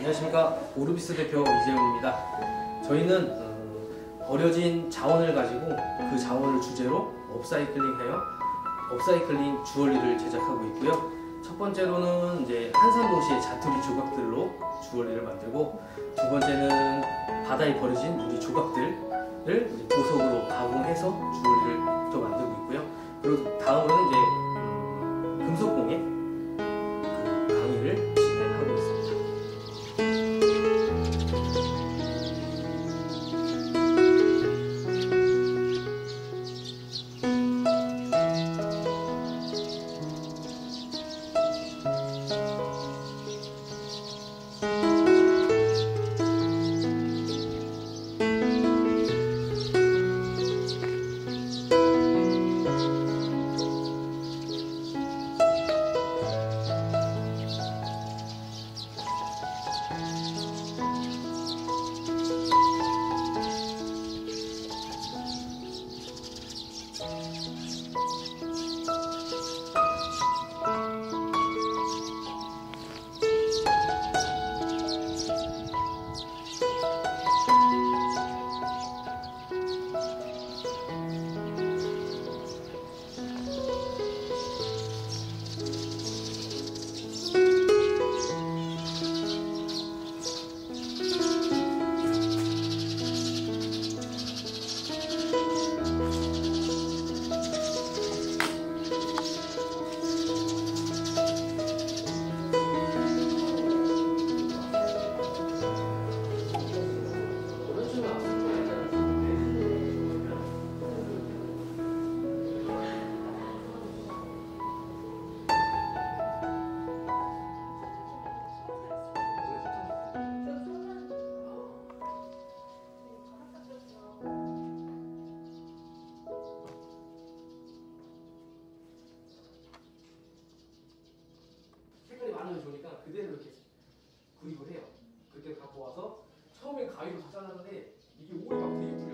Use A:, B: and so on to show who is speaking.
A: 안녕하십니까 오르비스 대표 이재훈입니다. 저희는 어, 버려진 자원을 가지고 그 자원을 주제로 업사이클링하여 업사이클링 주얼리를 제작하고 있고요. 첫 번째로는 이제 한산도시의 자투리 조각들로 주얼리를 만들고 두 번째는 바다에 버려진 우리 조각들을 보석으로 가공해서 주얼리를 또 만들고 많으면 좋으니까 그대로 이렇게 구입을 해요. 그렇게 갖고 와서 처음에 가위로 다 잘랐는데 이게 막 되게